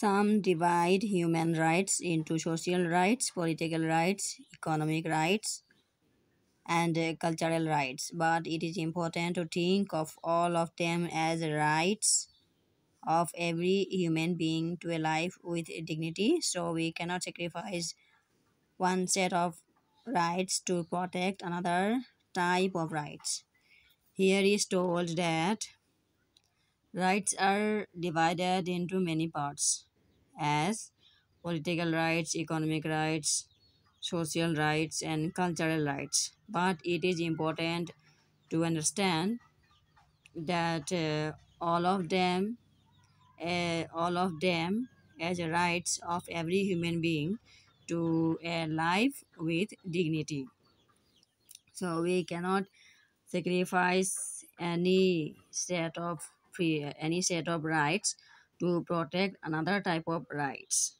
Some divide human rights into social rights, political rights, economic rights, and uh, cultural rights, but it is important to think of all of them as rights of every human being to a life with dignity. So we cannot sacrifice one set of rights to protect another type of rights. Here is told that rights are divided into many parts as political rights, economic rights, social rights, and cultural rights. But it is important to understand that uh, all of them, uh, all of them, as rights of every human being to a life with dignity. So we cannot sacrifice any set of free any set of rights to protect another type of rights